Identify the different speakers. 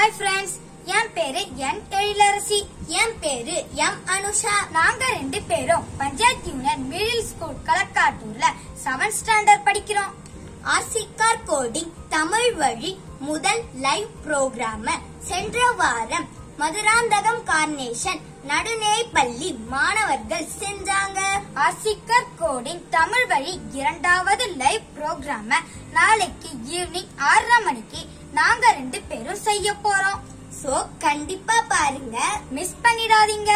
Speaker 1: Hi friends என் பேரு என் எழிலரசி என் பேரு M Anusha.
Speaker 2: நாங்க ரெண்டு பேரும் பஞ்சாயத் யூனியன் மிடில் ஸ்கூல் களக்காட்டூர்ல செவன்த் ஸ்டாண்டர்ட் படிக்கிறோம்.
Speaker 1: ஆசிகார் கோடிங் தமிழ் வழி முதல் லைவ் புரோகிராம சென்ற வாரம் மதுராந்தகம் கார்னேஷன் நடுநேப்பள்ளி மாணவர்கள் செஞ்சாங்க.
Speaker 2: ஆசிக்கர் கோடிங் தமிழ் வழி இரண்டாவது லைவ் புரோகிராம நாளைக்கு ஈவினிங் ஆறரை மணிக்கு நாங்கள் ஸோ
Speaker 1: சோ கண்டிப்பா பாருங்க.
Speaker 2: மிஸ் பண்ணிடாதீங்க.